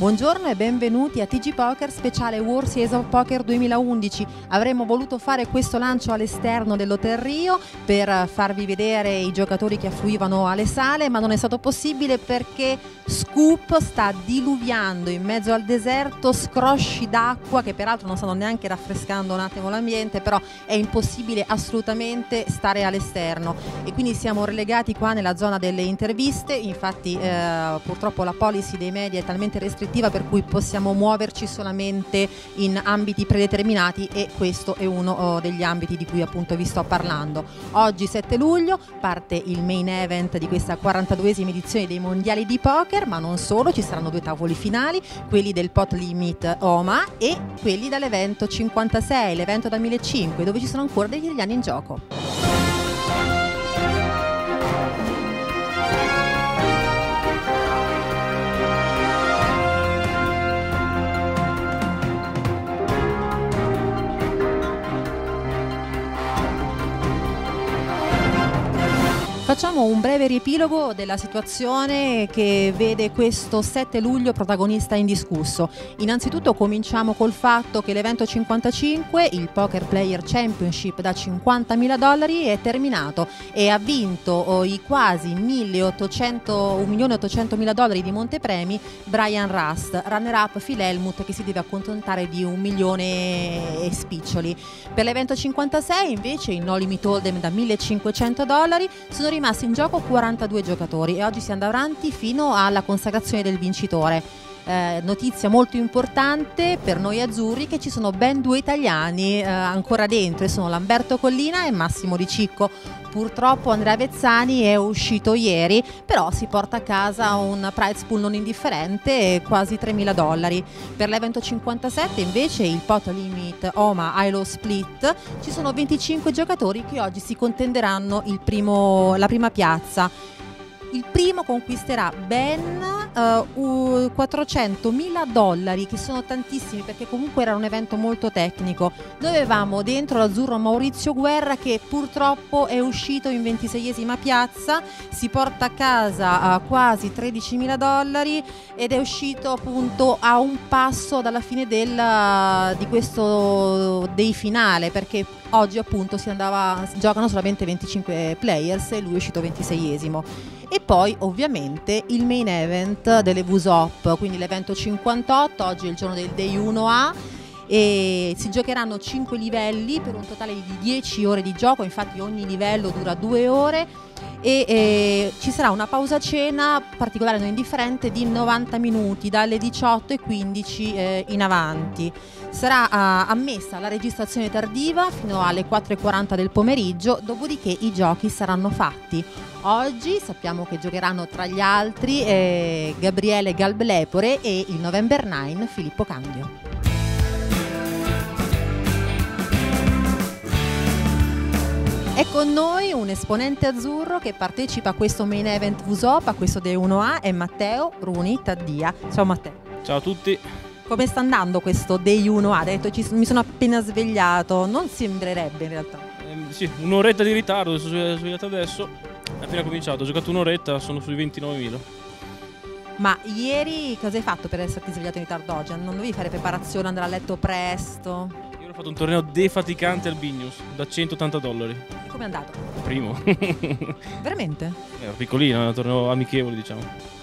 Buongiorno e benvenuti a TG Poker speciale Series of Poker 2011. Avremmo voluto fare questo lancio all'esterno dell'Hotel Rio per farvi vedere i giocatori che affluivano alle sale, ma non è stato possibile perché Scoop sta diluviando in mezzo al deserto scrosci d'acqua che peraltro non stanno neanche raffrescando un attimo l'ambiente, però è impossibile assolutamente stare all'esterno e quindi siamo relegati qua nella zona delle interviste. Infatti eh, purtroppo la policy dei media è talmente restrittiva restrittiva per cui possiamo muoverci solamente in ambiti predeterminati e questo è uno oh, degli ambiti di cui appunto vi sto parlando. Oggi 7 luglio parte il main event di questa 42esima edizione dei mondiali di poker, ma non solo, ci saranno due tavoli finali, quelli del pot limit OMA e quelli dall'evento 56, l'evento da 1500, dove ci sono ancora degli italiani in gioco. Facciamo un breve riepilogo della situazione che vede questo 7 luglio protagonista indiscusso. Innanzitutto cominciamo col fatto che l'evento 55, il Poker Player Championship da 50.000 dollari, è terminato e ha vinto oh, i quasi 1.800.000 dollari di montepremi Brian Rust, runner-up Phil Helmut che si deve accontentare di un milione e spiccioli. Per l'evento 56 invece il No Limit Hold'em da 1.500 dollari sono rimasti rimasti in gioco 42 giocatori e oggi si andrà avanti fino alla consacrazione del vincitore. Eh, notizia molto importante per noi azzurri che ci sono ben due italiani eh, ancora dentro e sono Lamberto Collina e Massimo Ricicco. Purtroppo Andrea Vezzani è uscito ieri, però si porta a casa un prize pool non indifferente, quasi 3.000 dollari. Per l'evento 57 invece il pot limit Oma ILO Split ci sono 25 giocatori che oggi si contenderanno primo, la prima piazza. Il primo conquisterà ben uh, 400.000 dollari, che sono tantissimi perché comunque era un evento molto tecnico. Noi avevamo dentro l'azzurro Maurizio Guerra che purtroppo è uscito in 26esima piazza, si porta a casa uh, quasi 13.000 dollari ed è uscito appunto a un passo dalla fine del, uh, di questo day finale perché oggi appunto si andava, giocano solamente 25 players e lui è uscito 26esimo. E poi ovviamente il main event delle VUSOP, quindi l'evento 58, oggi è il giorno del day 1A e si giocheranno 5 livelli per un totale di 10 ore di gioco, infatti ogni livello dura 2 ore e eh, ci sarà una pausa cena particolare non indifferente di 90 minuti dalle 18.15 eh, in avanti. Sarà uh, ammessa la registrazione tardiva fino alle 4.40 del pomeriggio, dopodiché i giochi saranno fatti. Oggi sappiamo che giocheranno tra gli altri eh, Gabriele Galblepore e il November 9 Filippo Candio. È con noi un esponente azzurro che partecipa a questo main event VUSOP, a questo D1A, è Matteo Runi Taddia. Ciao Matteo. Ciao a tutti. Come sta andando questo Day 1A? Ha detto ci, mi sono appena svegliato, non sembrerebbe in realtà. Eh, sì, un'oretta di ritardo, sono svegliato adesso, è appena cominciato, ho giocato un'oretta, sono sui 29.000. Ma ieri cosa hai fatto per esserti svegliato in ritardo oggi? Non dovevi fare preparazione, andare a letto presto? Ho fatto un torneo defaticante al Bignus da 180 dollari. Come è andato? Primo. Veramente? Era piccolino, era un torneo amichevole, diciamo.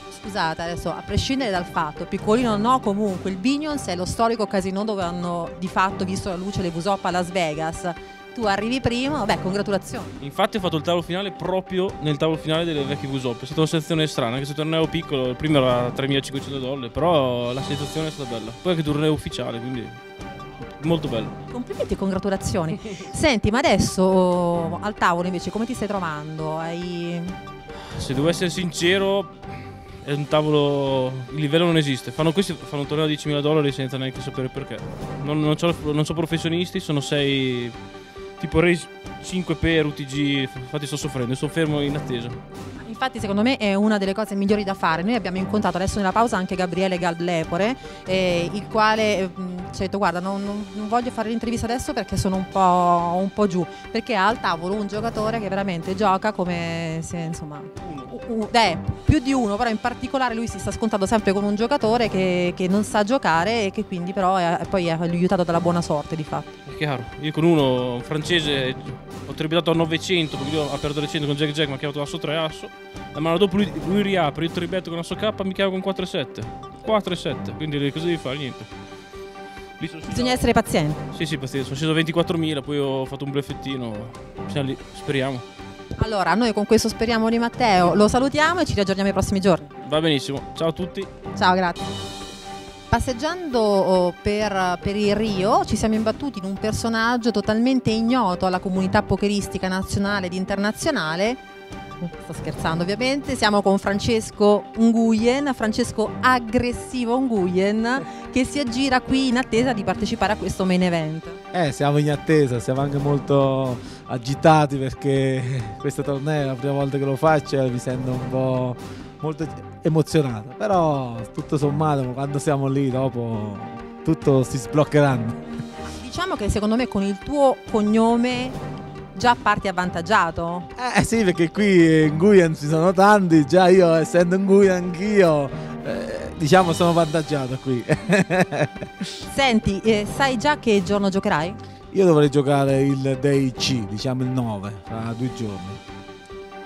Scusate, adesso a prescindere dal fatto, piccolino no, comunque il Bignons è lo storico casino dove hanno di fatto visto la luce le Vusop a Las Vegas. Tu arrivi primo, vabbè, congratulazioni. Infatti ho fatto il tavolo finale proprio nel tavolo finale delle vecchie Vusop. È stata una sensazione strana, anche se il torneo piccolo, il primo era 3500 dollari, però la sensazione è stata bella. Poi anche il torneo ufficiale, quindi molto bello. Complimenti e congratulazioni. Senti, ma adesso al tavolo invece come ti stai trovando? Hai... Se devo essere sincero, è un tavolo. Il livello non esiste. Fanno, questi, fanno un torneo a 10.000 dollari senza neanche sapere perché. Non, non, non sono professionisti, sono 6. Tipo race 5 per UTG. Infatti sto soffrendo, sto fermo in attesa. Infatti secondo me è una delle cose migliori da fare. Noi abbiamo incontrato adesso nella pausa anche Gabriele Gallepore, eh, il quale mh, ci ha detto guarda non, non, non, voglio fare l'intervista adesso perché sono un po', un po', giù, perché ha al tavolo un giocatore che veramente gioca come se insomma... Uh, eh, più di uno, però in particolare lui si sta scontrando sempre con un giocatore che, che non sa giocare e che quindi però è, poi è aiutato dalla buona sorte di fatto. Chiaro, io con uno un francese ho tributato a 900 perché io ho aperto recente con Jack Jack mi ha chiamato asso 3 asso la mano dopo lui, lui riapre, io tribetto con asso K mi chiama con 4,7 4,7 quindi cosa devi fare? Niente Bisogna essere pazienti. Sì, sì, pazienza. Sono sceso 24.000, poi ho fatto un bleffettino. Siamo lì, speriamo. Allora, noi con questo speriamo di Matteo lo salutiamo e ci riaggiorniamo i prossimi giorni. Va benissimo. Ciao a tutti. Ciao, grazie. Passeggiando oh, per, per, il Rio ci siamo imbattuti in un personaggio totalmente ignoto alla comunità pokeristica nazionale ed internazionale sto scherzando ovviamente, siamo con Francesco Nguyen, Francesco aggressivo Nguyen, che si aggira qui in attesa di partecipare a questo main event. Eh, siamo in attesa, siamo anche molto agitati perché questo torneo è la prima volta che lo faccio e mi sento un po' molto emozionato, però tutto sommato quando siamo lì dopo tutto si sbloccheranno. Diciamo che secondo me con il tuo cognome già parti avvantaggiato. Eh sì, perché qui in Guyan ci sono tanti, già io essendo in Guyan anch'io, eh, diciamo sono avvantaggiato qui. Senti, eh, sai già che giorno giocherai? Io dovrei giocare il Day C, diciamo il 9, tra due giorni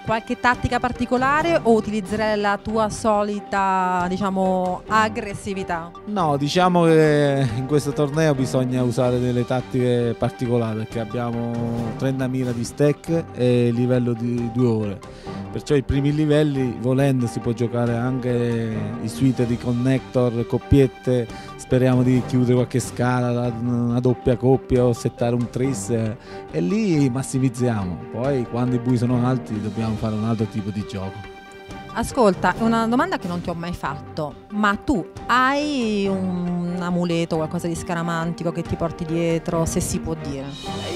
qualche tattica particolare o utilizzerai la tua solita, diciamo, aggressività? No, diciamo che in questo torneo bisogna usare delle tattiche particolari perché abbiamo 30.000 di stack e livello di due ore. Perciò i primi livelli, volendo, si può giocare anche i suite di connector, coppiette, speriamo di chiudere qualche scala, una doppia coppia o settare un tris e lì massimizziamo. Poi quando i bui sono alti dobbiamo fare un altro tipo di gioco. Ascolta, una domanda che non ti ho mai fatto, ma tu hai un amuleto, qualcosa di scaramantico che ti porti dietro, se si può dire?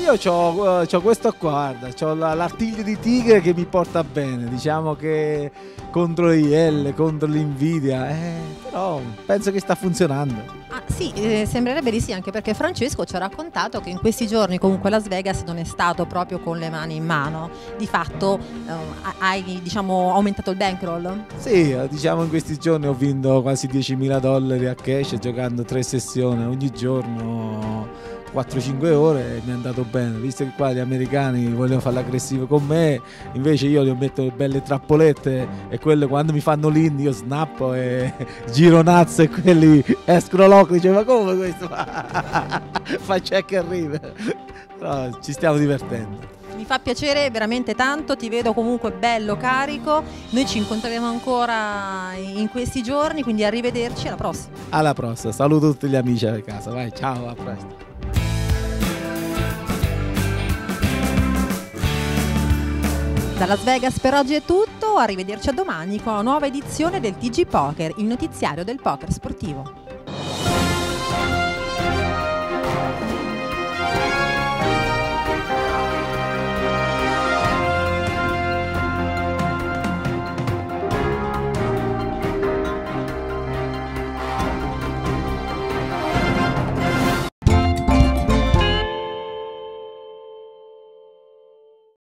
Io ho eh, questo qua, guarda, ho l'artiglio di tigre che mi porta bene, diciamo che contro IL, contro l'invidia, eh, però penso che sta funzionando. Sì, eh, sembrerebbe di sì, anche perché Francesco ci ha raccontato che in questi giorni comunque Las Vegas non è stato proprio con le mani in mano. Di fatto eh, hai diciamo, aumentato il bankroll? Sì, eh, diciamo in questi giorni ho vinto quasi 10.000 dollari a cash giocando tre sessioni ogni giorno 4-5 ore mi è andato bene, visto che qua gli americani vogliono fare l'aggressivo con me, invece io gli metto le belle trappolette e quelle quando mi fanno l'in io snappo e giro nazzo e quelli escono loco, dice ma come questo? Fa check e arriva. Però ci stiamo divertendo. Mi fa piacere veramente tanto, ti vedo comunque bello carico. Noi ci incontreremo ancora in questi giorni, quindi arrivederci alla prossima. Alla prossima, saluto tutti gli amici a casa, vai, ciao, a presto. Da Las Vegas per oggi è tutto, arrivederci a domani con una nuova edizione del TG Poker, il notiziario del poker sportivo.